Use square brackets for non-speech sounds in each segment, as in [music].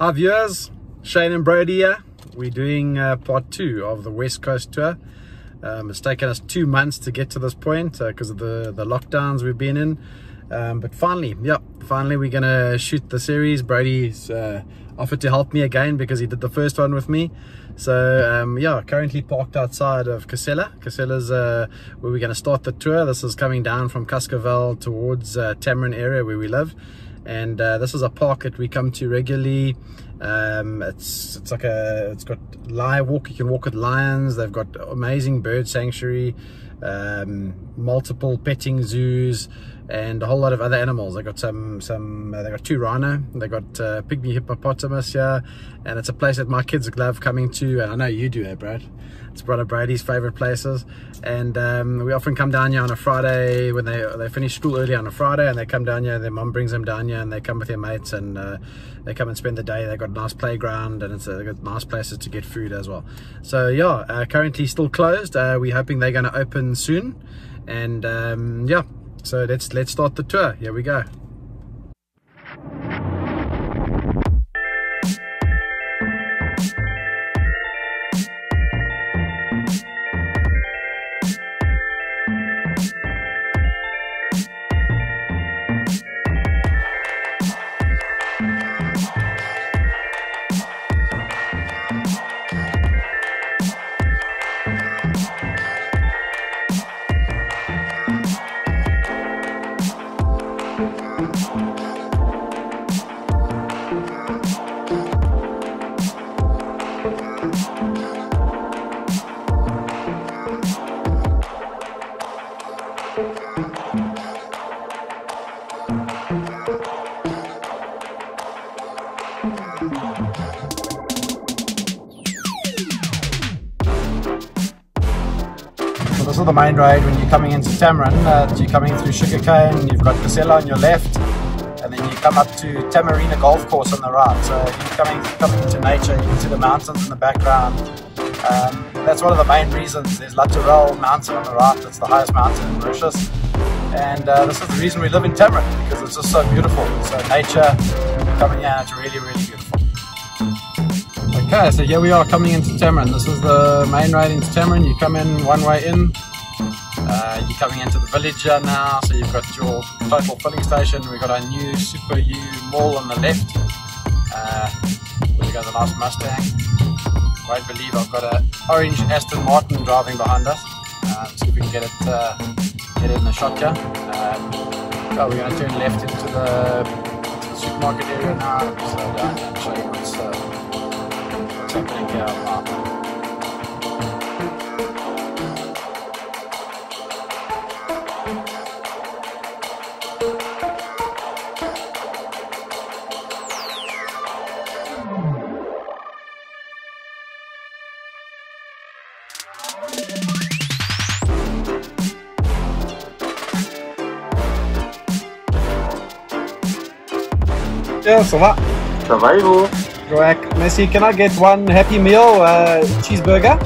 Hi viewers, Shane and Brody here. We're doing uh, part two of the West Coast tour. Um, it's taken us two months to get to this point because uh, of the, the lockdowns we've been in. Um, but finally, yep, finally we're going to shoot the series. Brody's uh, offered to help me again because he did the first one with me. So um, yeah, currently parked outside of Casela. Casela's uh, where we're going to start the tour. This is coming down from Cascavelle towards uh, Tamarin area where we live and uh, this is a park that we come to regularly. Um, it's it's like a it's got live walk you can walk with lions. They've got amazing bird sanctuary um, multiple petting zoos and a whole lot of other animals. They got some, some. Uh, they got two rhino. They got uh, pygmy hippopotamus here, and it's a place that my kids love coming to. And I know you do, eh, Brad? It's one of Brady's favorite places. And um, we often come down here on a Friday when they they finish school early on a Friday, and they come down here. And their mom brings them down here, and they come with their mates, and uh, they come and spend the day. They've got a nice playground, and it's a, got nice places to get food as well. So yeah, uh, currently still closed. Uh, we're hoping they're going to open soon, and um, yeah so let's let's start the tour. Here we go this is the main road when you're coming into Tamarin. Uh, you're coming through sugarcane, you've got Casela on your left, and then you come up to Tamarina Golf Course on the right. So you're coming, coming into nature, you can see the mountains in the background. Um, that's one of the main reasons. There's La Tourelle mountain on the right, that's the highest mountain in Mauritius. And uh, this is the reason we live in Tamarin, because it's just so beautiful. So nature, coming here, it's really, really beautiful. Okay, so here we are coming into Tamarin. This is the main road into Tamarin. You come in one way in. Uh, you're coming into the village now, so you've got your total filling station. We've got our new Super U mall on the left. Uh, we got a nice Mustang. Won't believe I've got an orange Aston Martin driving behind us. Uh, see if we can get it, uh, get it in the shot here. Um, so we're going to turn left into the, into the supermarket area now. Slow down and show you what's uh, happening here Yeah, ça va. Ça va et vous Correct. Messi, can I get one Happy Meal uh, cheeseburger?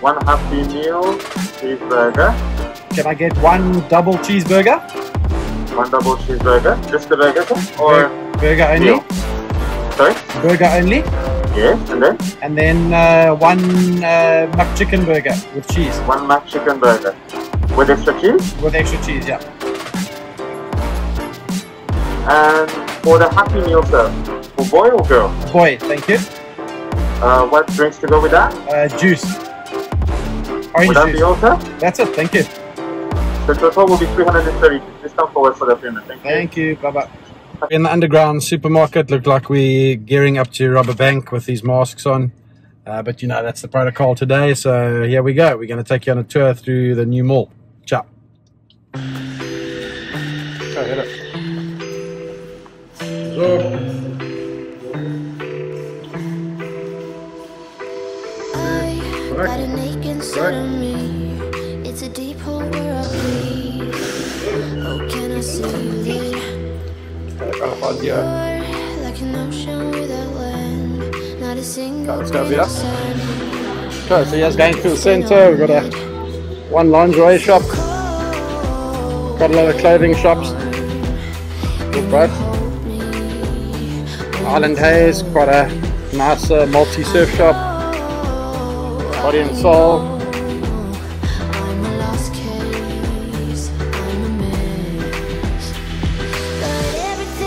One Happy Meal cheeseburger. Can I get one double cheeseburger? One double cheeseburger. Just the burger sir? or burger only? meal? Sorry? Burger only. Yes, and then And then uh, one uh, McChicken burger with cheese. one McChicken burger. With extra cheese. With extra cheese, yeah. And for the Happy Meal sir, for boy or girl? Boy, thank you. Uh, what drinks to go with that? Uh, juice. Orange Would that juice. be all sir? That's it, thank you. The total will be 330. Just come forward for the payment. Thank you. Thank you. Bye bye. In the underground supermarket, look like we're gearing up to rob a bank with these masks on. Uh, but you know, that's the protocol today. So here we go. We're going to take you on a tour through the new mall. Ciao. Oh, go, grain of Vita. sand. Okay, so here's going through the center. We've got a one lingerie shop, got a lot of clothing shops. Good, right? Hold me Island Haze, quite a nice uh, multi-surf shop. Body and Soul.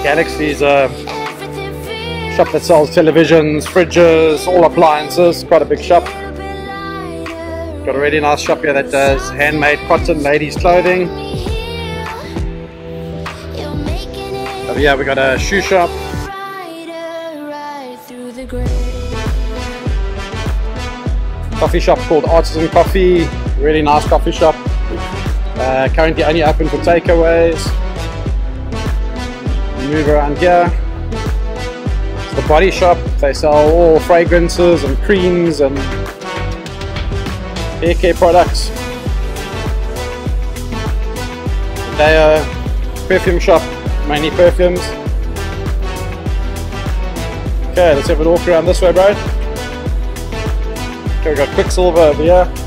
Galaxy's a shop that sells televisions, fridges, all appliances. Quite a big shop. Got a really nice shop here that does handmade cotton ladies clothing. Over here we got a shoe shop. coffee shop called Artisan Coffee. Really nice coffee shop. Uh, currently only open for takeaways. Move around here. It's the body shop. They sell all fragrances and creams and hair care products. They are perfume shop, mainly perfumes. Okay, let's have a walk around this way, bro. Okay, we got Quiksilver over here.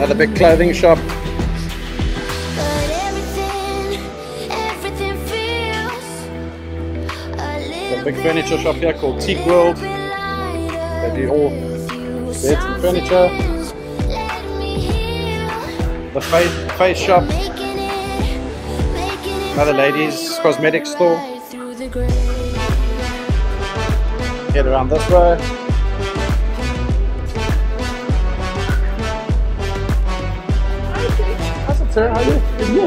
Another big clothing shop. Everything, everything a Got a little big furniture shop here called Teak World. They do all beds and furniture. Let me heal, The face, face shop. making it, making it Another ladies cosmetics store. right through the gray. Head around this way. Sir? How are you?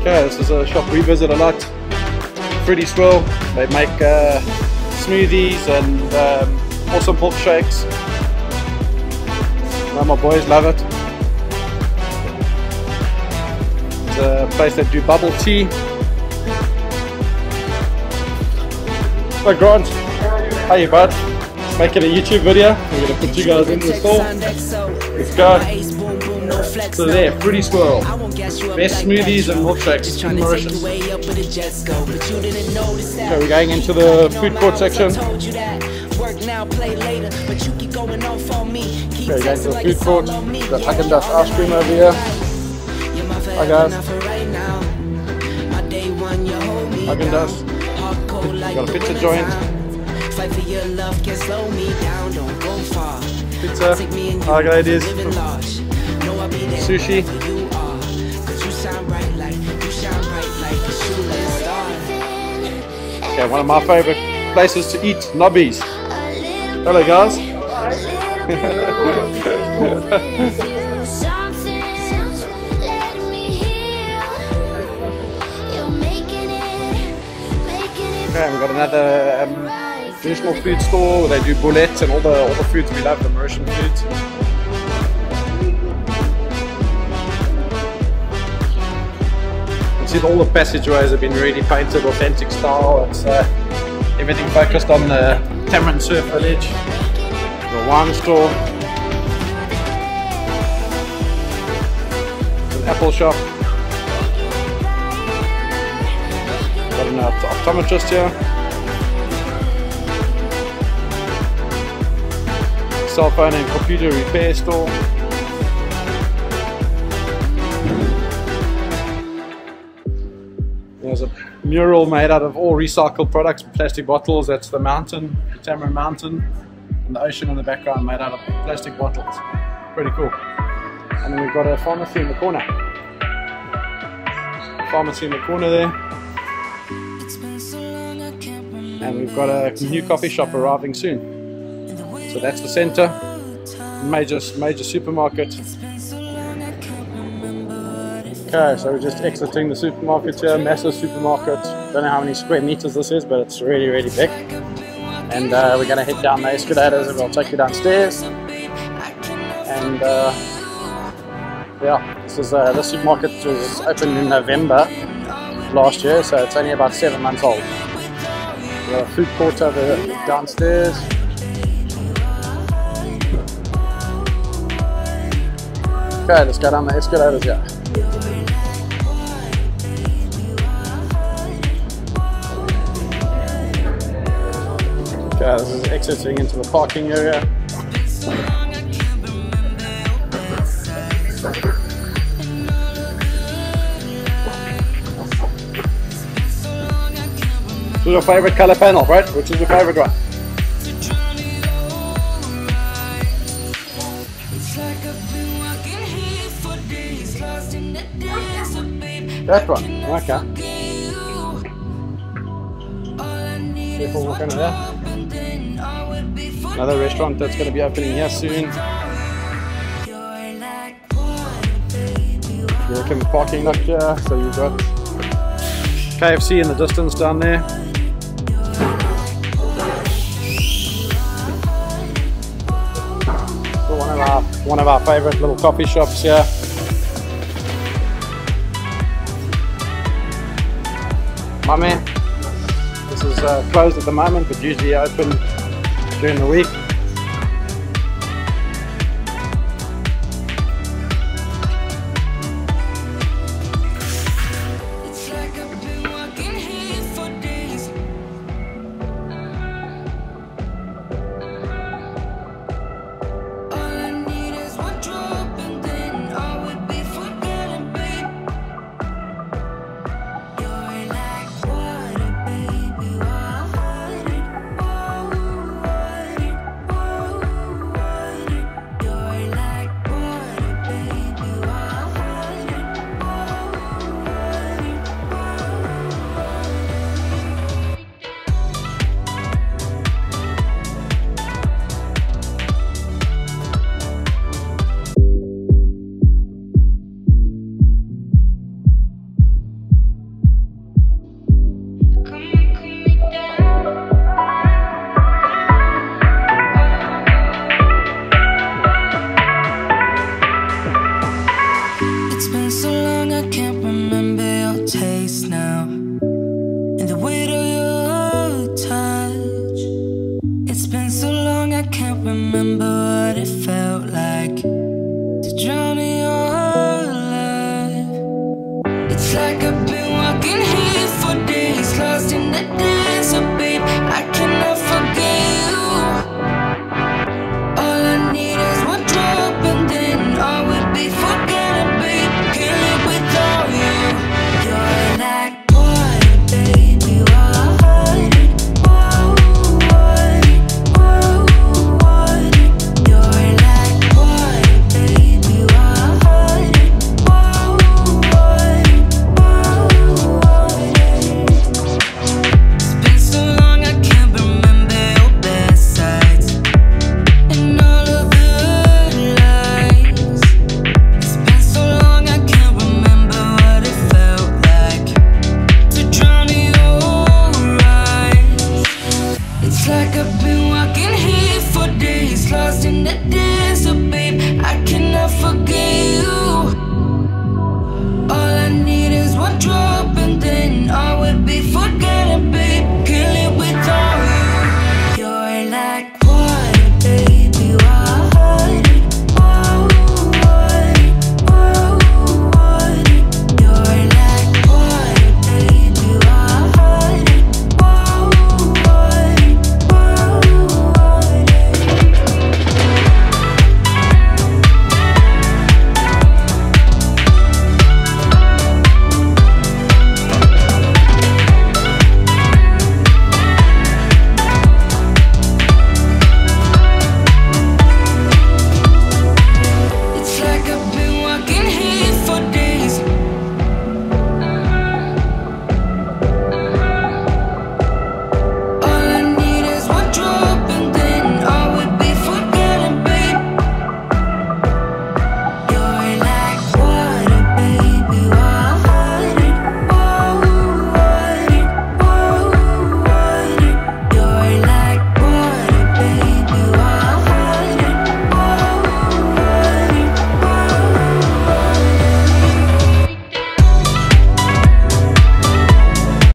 Okay, this is a shop we visit a lot. Pretty swell. They make uh, smoothies and um, awesome milkshakes. Now my boys love it. It's a place that do bubble tea. Hi Grant. How you bud? Making a YouTube video. We're gonna put you guys in the store. Let's go. So there, Fruity Swirl. Best smoothies and milkshakes in Mauritius. Okay, we're going into the food court section. Work now, play later, but you keep going off on me. Keep Okay, going to the food court. Got Haagen know ice cream over here. Hi, guys. not for right now. My day one, you hold me Haagen down. Dazs. Hard cold like Got a pizza joint. Time. Fight for your love, can't slow me down. Don't go far. Pizza. Take me and you Hi, ladies. live in large. Know I'll be there Sushi. wherever you are. 'Cause you shine bright like you shine bright like a shooting star. Okay, one of my favorite places to eat, Nobbies. Hello guys. [laughs] Okay, we've got another um, traditional food store where they do boulettes and all the all the foods we love, the Mauritian foods. You see all the passageways have been really painted authentic style. It's uh, everything focused on the Tamarin Surf Village, the wine store, an apple shop. Got an opt- optometrist here. Cell phone and computer repair store. There's a mural made out of all recycled products, plastic bottles. That's the mountain, the Tamarin Mountain, and the ocean in the background made out of plastic bottles. Pretty cool. And then we've got a pharmacy in the corner. Pharmacy in the corner there. And we've got a new coffee shop arriving soon. So that's the center. Major major supermarket. Okay, so we're just exiting the supermarket here, massive supermarket. Don't know how many square meters this is, but it's really, really big. and uh, we're to head down the escalators and we'll take you downstairs. And uh, yeah, this is uh, the supermarket was opened in November last year, so it's only about seven months old. A food court over downstairs. Okay, let's go down the escalators here. Okay, this is exiting into the parking area. This is your favorite color panel, right? Which is your favorite one? That one. Okay. Careful walking there. Another restaurant that's going to be opening here soon. You reckon parking lot here, so you've got KFC in the distance down there. One of our one of our favorite little coffee shops here. My man, this is uh, closed at the moment, but usually open during the week.